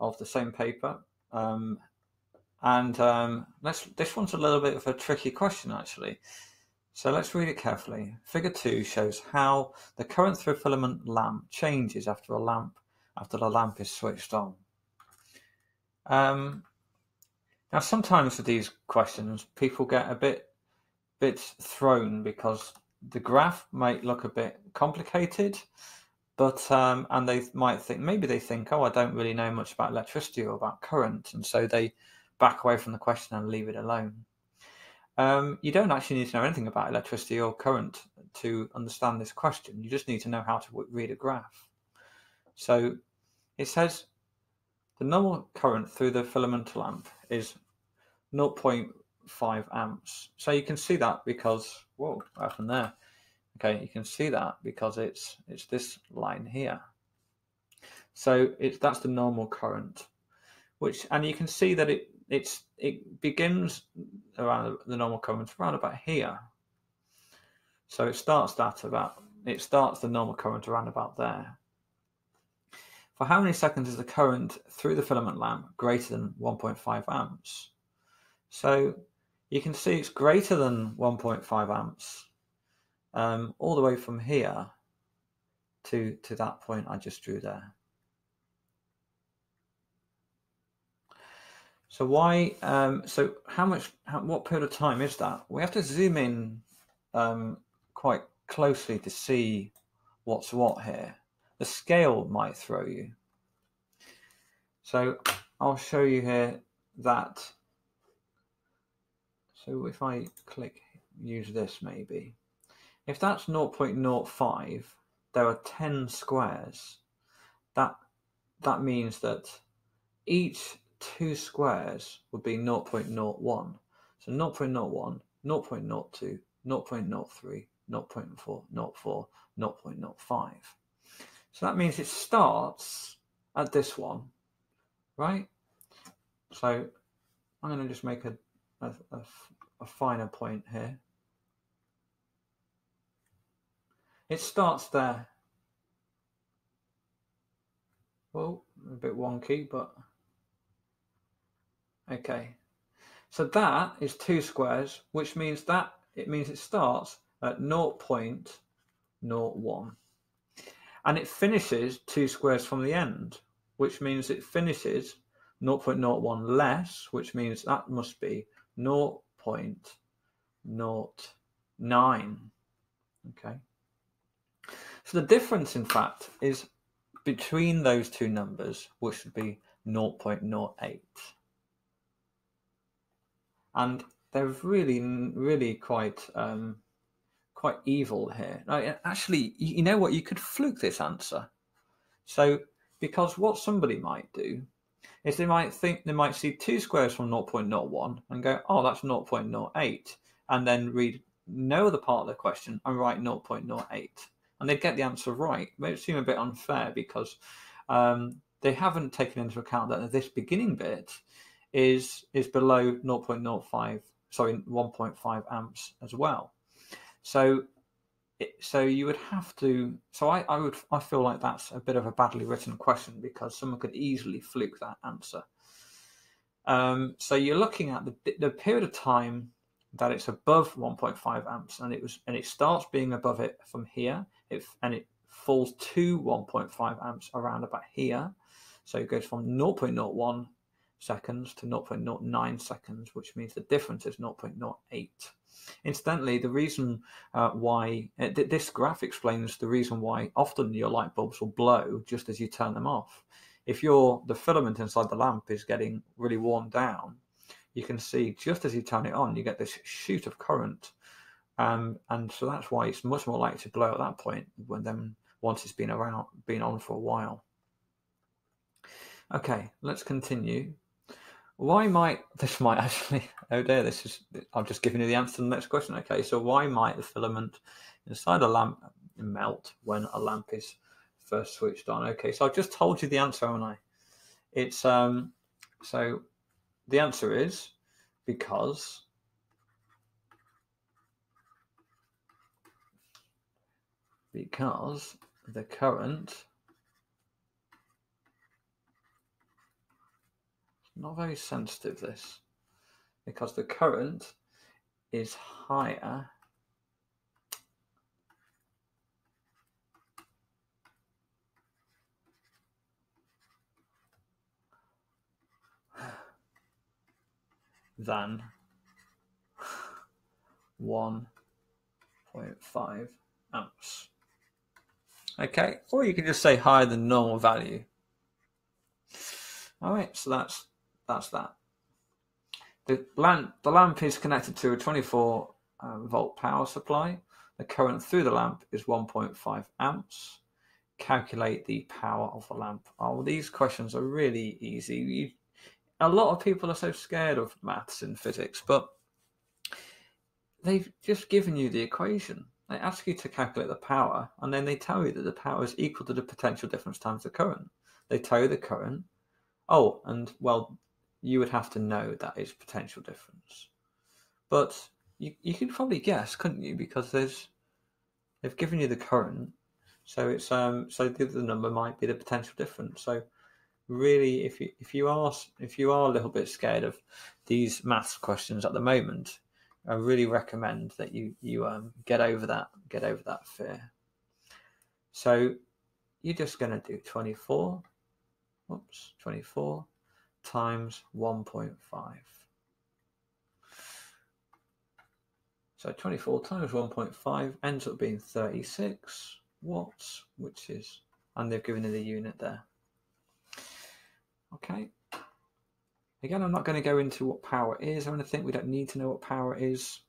of the same paper. Um, and um, let's, this one's a little bit of a tricky question actually. So let's read it carefully. Figure 2 shows how the current through filament lamp changes after a lamp after the lamp is switched on. Um, now sometimes with these questions people get a bit bit thrown because the graph might look a bit complicated but um, and they might think maybe they think oh i don't really know much about electricity or about current and so they back away from the question and leave it alone. Um, you don't actually need to know anything about electricity or current to understand this question. You just need to know how to read a graph. So it says the normal current through the filament lamp is 0.5 amps. So you can see that because whoa what happened there Okay, you can see that because it's it's this line here. So it's that's the normal current, which and you can see that it it's it begins around the normal current around about here. So it starts that about it starts the normal current around about there. For how many seconds is the current through the filament lamp greater than 1.5 amps? So you can see it's greater than 1.5 amps um, all the way from here to to that point I just drew there. So why? Um, so how much? How, what period of time is that? We have to zoom in um, quite closely to see what's what here. The scale might throw you. So I'll show you here that. So if I click use this maybe. If that's 0.05, there are 10 squares. That, that means that each two squares would be 0.01. So 0.01, 0.02, 0.03, 0.4, 0.4, 0.05. So that means it starts at this one, right? So I'm going to just make a, a, a, a finer point here. It starts there. Well, a bit wonky, but okay. So that is two squares, which means that it means it starts at 0.01. And it finishes two squares from the end, which means it finishes 0.01 less, which means that must be 0.09. Okay. So the difference, in fact, is between those two numbers, which would be 0.08. And they're really, really quite, um, quite evil here. actually, you know what? You could fluke this answer. So, because what somebody might do is they might think they might see two squares from 0.01 and go, oh, that's 0.08, and then read no other part of the question and write 0.08 and they get the answer right. It may seem a bit unfair because um, they haven't taken into account that this beginning bit is is below 0.05, sorry, 1.5 amps as well. So so you would have to so I, I would i feel like that's a bit of a badly written question because someone could easily fluke that answer um, so you're looking at the, the period of time that it's above 1.5 amps and it was and it starts being above it from here. It, and it falls to 1.5 amps around about here. So it goes from 0.01 seconds to 0.09 seconds which means the difference is 0.08 incidentally the reason uh, why uh, this graph explains the reason why often your light bulbs will blow just as you turn them off. If your the filament inside the lamp is getting really worn down you can see just as you turn it on, you get this shoot of current. Um, and so that's why it's much more likely to blow at that point when then once it's been around, been on for a while. Okay, let's continue. Why might this might actually? Oh dear, this is. I've just given you the answer to the next question. Okay, so why might the filament inside a lamp melt when a lamp is first switched on? Okay, so I've just told you the answer, haven't I? It's um. So the answer is because because the current not very sensitive, this, because the current is higher than 1.5 amps. Okay, or you can just say higher than normal value. All right, so that's that's that. The lamp the lamp is connected to a 24 um, volt power supply. The current through the lamp is 1.5 amps. Calculate the power of the lamp. Oh, these questions are really easy. You, a lot of people are so scared of maths and physics, but they've just given you the equation. They ask you to calculate the power, and then they tell you that the power is equal to the potential difference times the current. They tell you the current. Oh, and well, you would have to know that is potential difference. But you, you could probably guess, couldn't you? Because there's they've given you the current, so it's um so the, the number might be the potential difference. So really, if you if you are if you are a little bit scared of these maths questions at the moment, I really recommend that you you um, get over that get over that fear. So you're just going to do 24, oops, 24 times 1.5. So 24 times 1.5 ends up being 36 watts, which is, and they've given you the unit there. Okay. Again, I'm not going to go into what power is or anything. We don't need to know what power is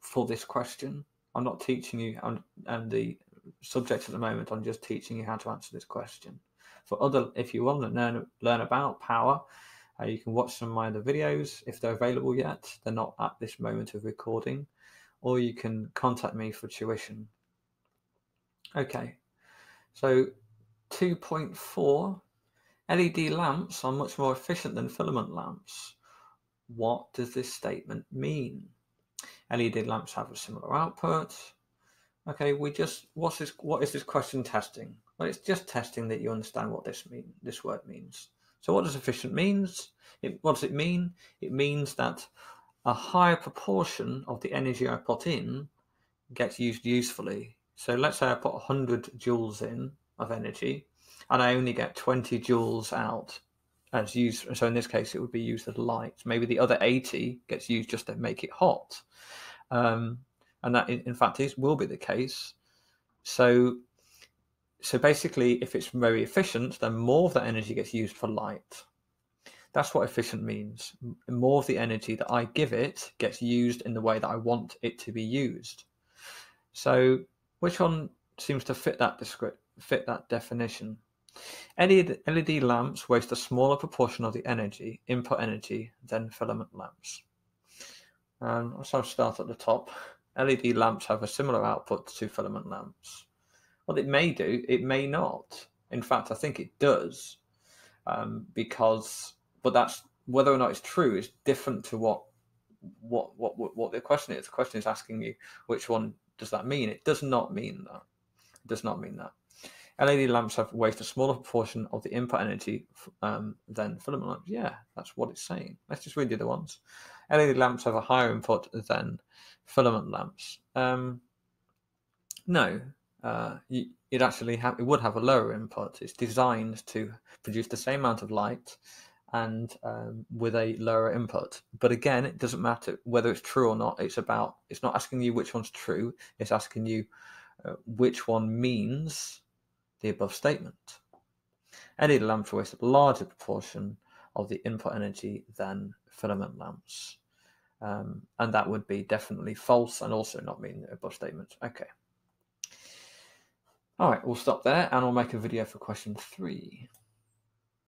for this question. I'm not teaching you and, and the subject at the moment. I'm just teaching you how to answer this question. For other, if you want to learn learn about power, uh, you can watch some of my other videos if they're available yet. They're not at this moment of recording, or you can contact me for tuition. Okay, so 2.4 LED lamps are much more efficient than filament lamps. What does this statement mean? LED lamps have a similar output. Okay, we just what's this? What is this question testing? Well, it's just testing that you understand what this mean. This word means. So, what does efficient means? It, what does it mean? It means that a higher proportion of the energy I put in gets used usefully. So, let's say I put 100 joules in of energy and I only get 20 joules out as used. So in this case, it would be used as light. Maybe the other 80 gets used just to make it hot. Um, and that, in fact, is will be the case. So, so basically, if it's very efficient, then more of that energy gets used for light. That's what efficient means. More of the energy that I give it gets used in the way that I want it to be used. So, which one seems to fit that descript, fit that definition? LED lamps waste a smaller proportion of the energy, input energy, than filament lamps. Um, so I'll start at the top. LED lamps have a similar output to filament lamps. Well, it may do, it may not. In fact, I think it does, um, because, but that's whether or not it's true is different to what, what, what, what the question is. The question is asking you which one does that mean. It does not mean that. It does not mean that. LED lamps have waste a smaller proportion of the input energy um, than filament lamps. Yeah, that's what it's saying. Let's just read the other ones. LED lamps have a higher input than filament lamps. Um, no, uh, it actually it would have a lower input. It's designed to produce the same amount of light and um, with a lower input. But again, it doesn't matter whether it's true or not. It's about it's not asking you which one's true. It's asking you uh, which one means the above statement. LED lamps waste a larger proportion of the input energy than filament lamps. Um, and that would be definitely false and also not mean the above statement. Okay. All right, we'll stop there and I'll make a video for question three.